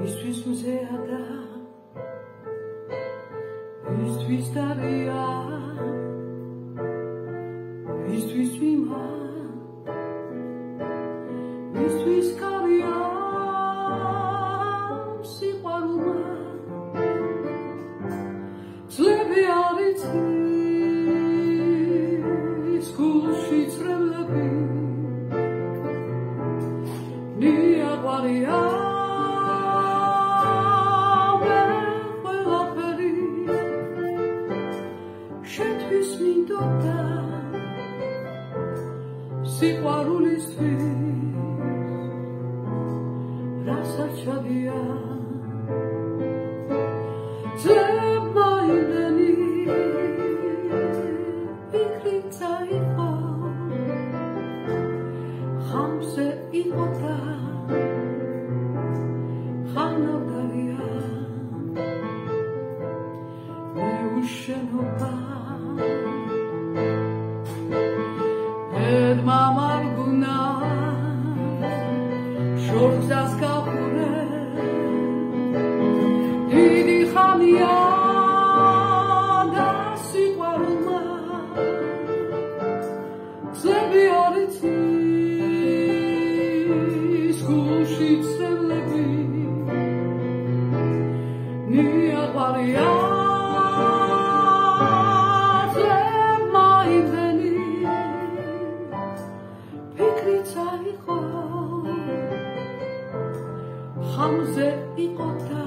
ისთვის მზეა და ისთვის დარია ისთვის მიმა ისთვის კავია სიყვარულმა ძლები არიცი სკულში წრებლები ნია მინდოდა სიყვარულისთვის რასაც ჩადია ძებმა იმდენი ფიქრი წაიყო ხამზე იყო და ხანავდარია მე უშენობა ედ მამარ გუნა შორცას კაფურე დიდი ხამია და სიყვარულმა. ძები არიცი სკულში ცრემლები ნია ხამზე იყო და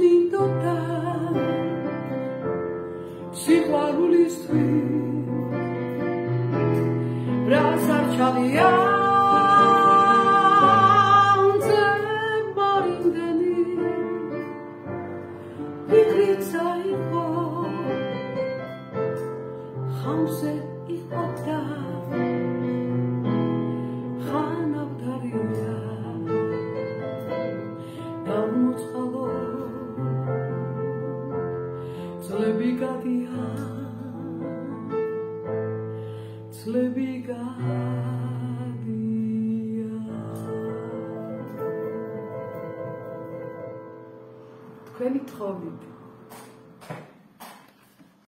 მინდოდა. სიყვარულისთვის რას არ ჩალია ხამზე იყო და ხანავდარია. გამოწყალო წლები გადიან წლები გადია. თქვენი თხოვით